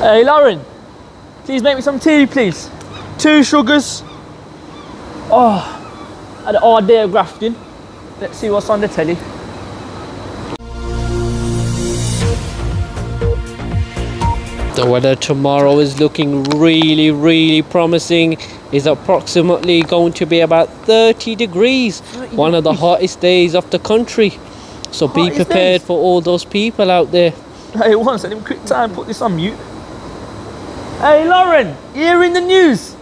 Hey, Lauren, please make me some tea, please. Two sugars. Oh, had an hard day of grafting. Let's see what's on the telly. The weather tomorrow is looking really, really promising. It's approximately going to be about 30 degrees. One of the hottest days of the country. So be prepared days? for all those people out there. Hey, one second, quick time, put this on mute. Hey, Lauren, here in the news.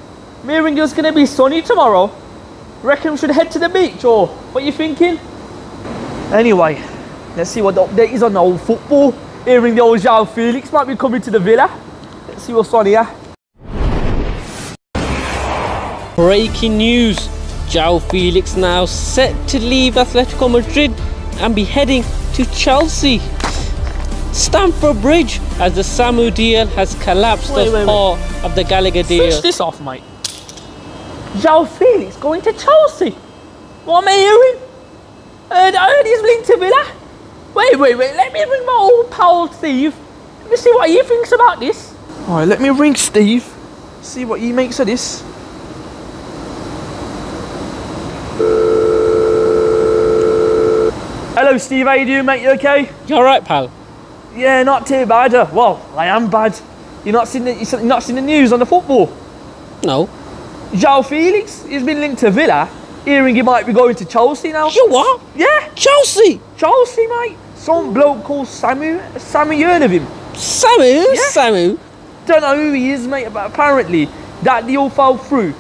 I'm hearing it's going to be sunny tomorrow. Reckon we should head to the beach, or what you thinking? Anyway, let's see what the update is on the old football. Hearing the old João Felix might be coming to the villa. Let's see what's on here. Breaking news. João Felix now set to leave Atletico Madrid and be heading to Chelsea. Stamford Bridge as the Samu deal has collapsed Wait, as wait, wait. part of the Gallagher deal. Switch this off, mate. João Felix going to Chelsea. What am I hearing? Heard, I heard he's linked to Villa. Wait, wait, wait. Let me ring my old pal Steve. Let me see what he thinks about this. All right, let me ring Steve. See what he makes of this. Hello, Steve. How you doing, mate? You okay? You alright, pal? Yeah, not too bad. Uh, Well, I am bad. You're not seen the you not seen the news on the football? No. João Felix, he's been linked to Villa. Hearing he might be going to Chelsea now. You what? Yeah, Chelsea! Chelsea, mate. Some bloke called Samu. Samu, you heard of him? Samu? Yeah. Samu? Don't know who he is, mate, but apparently that deal fell through.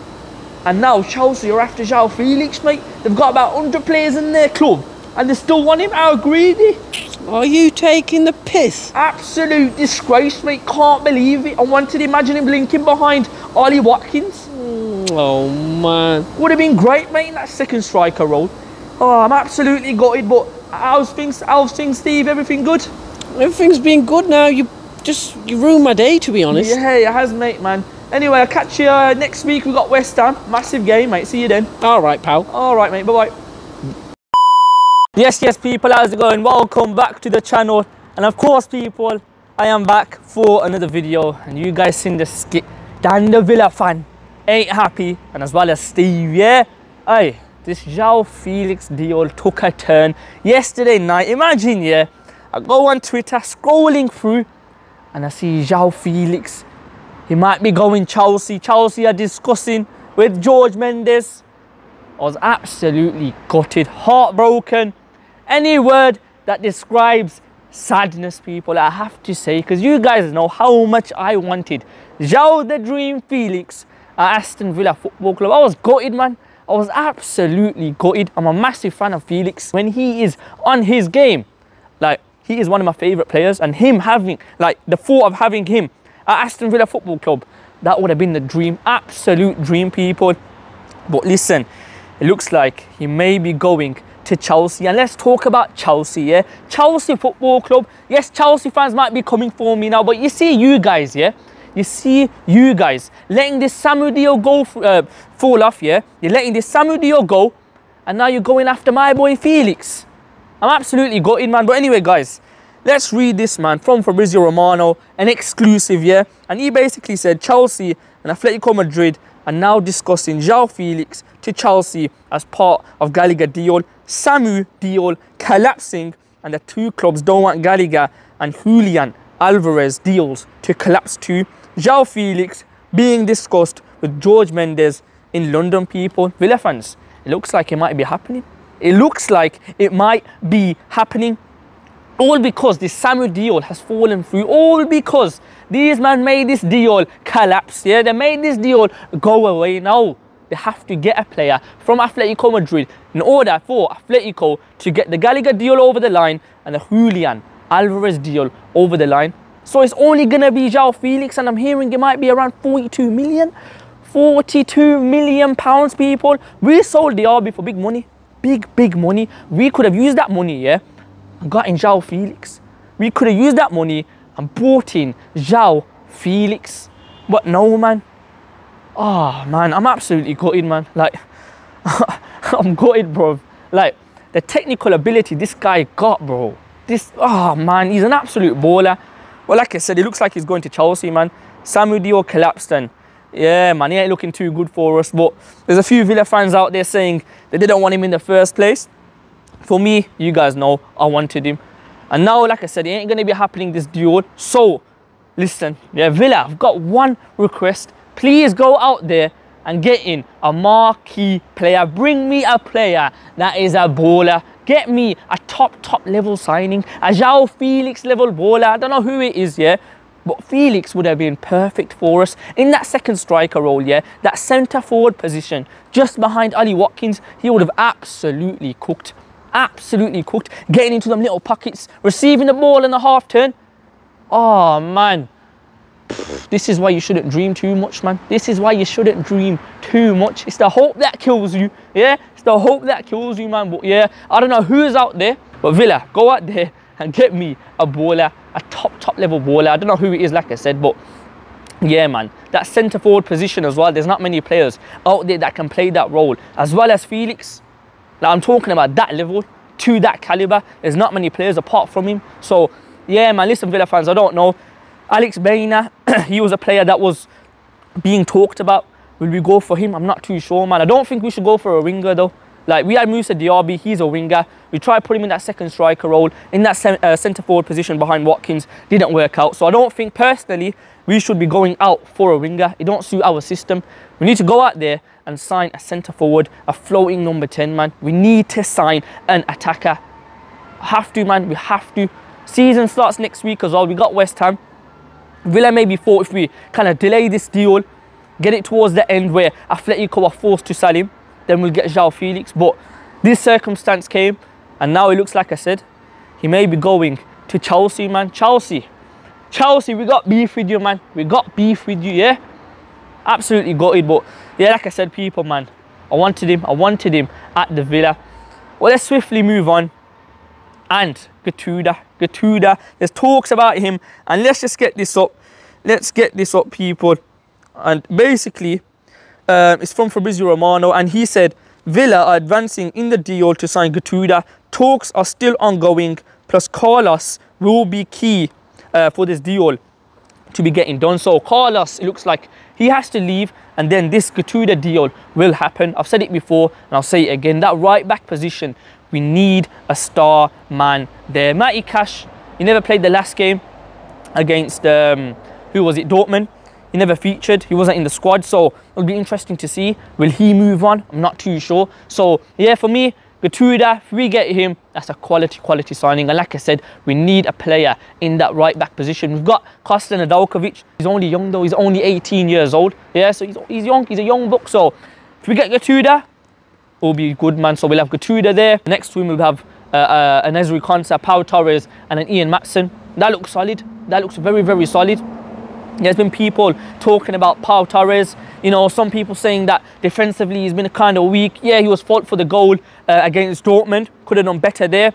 And now Chelsea are after João Felix, mate. They've got about 100 players in their club and they still want him. How greedy. Are you taking the piss? Absolute disgrace, mate. Can't believe it. I wanted to imagine him blinking behind Ollie Watkins. Oh man. Would have been great, mate, in that second striker role. Oh, I'm absolutely gutted, but how's things, how's things, Steve? Everything good? Everything's been good now. You just you ruined my day to be honest. Yeah, it has, mate, man. Anyway, I'll catch you uh, next week. We've got West Ham. Massive game, mate. See you then. Alright, pal. All right, mate. Bye bye. Yes, yes, people. How's it going? Welcome back to the channel. And of course, people, I am back for another video. And you guys seen the skit. Dan the Villa fan ain't happy, and as well as Steve. Yeah, hey, this João Felix deal took a turn yesterday night. Imagine, yeah, I go on Twitter scrolling through, and I see João Felix. He might be going Chelsea. Chelsea are discussing with George Mendes. I was absolutely gutted, heartbroken. Any word that describes sadness, people, I have to say, because you guys know how much I wanted João the Dream Felix at Aston Villa Football Club. I was gutted, man. I was absolutely gutted. I'm a massive fan of Felix. When he is on his game, like, he is one of my favourite players, and him having, like, the thought of having him at Aston Villa Football Club, that would have been the dream, absolute dream, people. But listen, it looks like he may be going to Chelsea. And let's talk about Chelsea, yeah? Chelsea Football Club. Yes, Chelsea fans might be coming for me now, but you see you guys, yeah? You see you guys letting this Samu deal go, uh, fall off, yeah? You're letting this Samu deal go, and now you're going after my boy Felix. I'm absolutely gutted, man. But anyway, guys, let's read this, man, from Fabrizio Romano, an exclusive, yeah? And he basically said Chelsea and Atletico Madrid are now discussing João Felix to Chelsea as part of Gallagher deal, Samu deal collapsing, and the two clubs don't want Gallagher and Julian Alvarez deals to collapse too. João Felix being discussed with George Mendes in London, people. Villa fans, it looks like it might be happening. It looks like it might be happening. All because this Samu deal has fallen through. All because these men made this deal collapse. Yeah, they made this deal go away. Now they have to get a player from Atletico Madrid in order for Atletico to get the Gallagher deal over the line and the Julian Alvarez deal over the line. So it's only gonna be João Felix, and I'm hearing it might be around 42 million. 42 million pounds, people. We sold the RB for big money. Big, big money. We could have used that money, yeah, got in João Felix. We could have used that money and bought in João Felix. But no, man. Oh, man, I'm absolutely gutted, man. Like, I'm gutted, bro. Like, the technical ability this guy got, bro. This, oh, man, he's an absolute baller. Well, like I said, it looks like he's going to Chelsea, man. Samu Dio collapsed and yeah, man, he ain't looking too good for us. But there's a few Villa fans out there saying they didn't want him in the first place. For me, you guys know I wanted him. And now, like I said, it ain't going to be happening this duel. So, listen, yeah, Villa, I've got one request. Please go out there and get in a marquee player. Bring me a player that is a baller. Get me a top, top level signing, a Joao Felix level baller. I don't know who it is, yeah, but Felix would have been perfect for us in that second striker role, yeah, that centre forward position, just behind Ollie Watkins. He would have absolutely cooked absolutely cooked. Getting into them little pockets, receiving the ball in the half turn. Oh, man. This is why you shouldn't dream too much, man. This is why you shouldn't dream too much. It's the hope that kills you, yeah? It's the hope that kills you, man. But yeah, I don't know who's out there, but Villa, go out there and get me a baller, a top, top level baller. I don't know who it is, like I said, but yeah, man. That centre forward position as well. There's not many players out there that can play that role, as well as Felix. Like I'm talking about that level to that caliber. There's not many players apart from him. So yeah, man, listen, Villa fans, I don't know. Alex Baena, he was a player that was being talked about. Will we go for him? I'm not too sure, man. I don't think we should go for a winger though. Like we had Moussa Diaby, he's a winger. We tried putting him in that second striker role, in that uh, centre forward position behind Watkins. Didn't work out. So I don't think personally we should be going out for a winger. It don't suit our system. We need to go out there and sign a centre forward, a floating number 10, man. We need to sign an attacker. Have to, man. We have to. Season starts next week as well. We got West Ham. Villa maybe thought if we kind of delay this deal, get it towards the end where Atletico are forced to sell him, then we'll get Joao Felix. But this circumstance came, and now it looks like I said, he may be going to Chelsea, man. Chelsea. Chelsea, we got beef with you, man. We got beef with you, yeah? Absolutely gutted, but yeah, like I said, people, man, I wanted him. I wanted him at the Villa. Well, let's swiftly move on. And Gatuda, Gatuda, there's talks about him. And let's just get this up. Let's get this up, people. And basically, um, it's from Fabrizio Romano. And he said, Villa are advancing in the deal to sign Gatuda. Talks are still ongoing. Plus, Carlos will be key uh, for this deal to be getting done. So Carlos, it looks like he has to leave and then this Gatuda deal will happen. I've said it before and I'll say it again. That right back position, we need a star man there. Matty Cash, he never played the last game against, um, who was it, Dortmund. He never featured, he wasn't in the squad. So it'll be interesting to see. Will he move on? I'm not too sure. So yeah, for me, Gatuda, if we get him, that's a quality, quality signing. And like I said, we need a player in that right back position. We've got Kosta Nedeljkovic. He's only young though. He's only 18 years old. Yeah, so he's, he's young. He's a young book. So if we get Gatuda, will be good, man. So we'll have Gatuda there. Next to him, we'll have uh, uh, an Ezri Konsa, Pau Torres, and an Ian Maatsen. That looks solid. That looks very, very solid. There's been people talking about Pau Torres. You know, some people saying that defensively he's been kind of weak. Yeah, he was fault for the goal uh, against Dortmund. Could have done better there.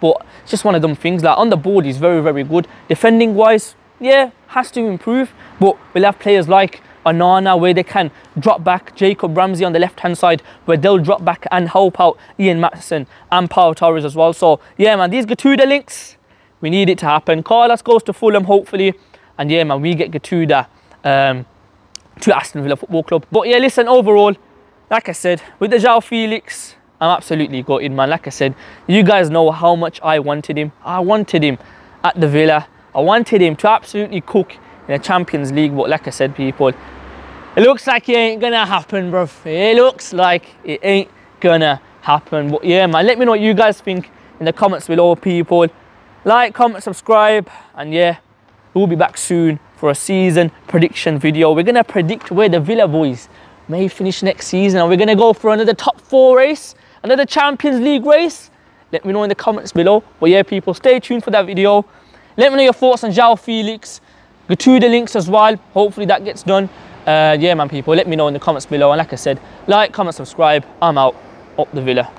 But it's just one of them things. Like on the board, he's very, very good. Defending wise, yeah, has to improve. But we'll have players like Onana where they can drop back. Jacob Ramsey on the left hand side where they'll drop back and help out Ian Maatsen and Pau Torres as well. So yeah, man, these Gatuda links, we need it to happen. Carlos goes to Fulham, hopefully. And yeah, man, we get Gatuda um, to Aston Villa Football Club. But yeah, listen, overall, like I said, with the Joao Felix, I'm absolutely gutted, man. Like I said, you guys know how much I wanted him. I wanted him at the Villa. I wanted him to absolutely cook in the Champions League. But like I said, people, it looks like it ain't gonna happen, bro. It looks like it ain't gonna happen. But yeah, man, let me know what you guys think in the comments below, people. Like, comment, subscribe, and yeah, we'll be back soon for a season prediction video. We're going to predict where the Villa boys may finish next season. And we're going to go for another top four race, another Champions League race. Let me know in the comments below. But yeah, people, stay tuned for that video. Let me know your thoughts on Joao Felix. Go to the links as well. Hopefully that gets done. Uh, yeah, man, people, let me know in the comments below. And like I said, like, comment, subscribe. I'm out. Up the Villa.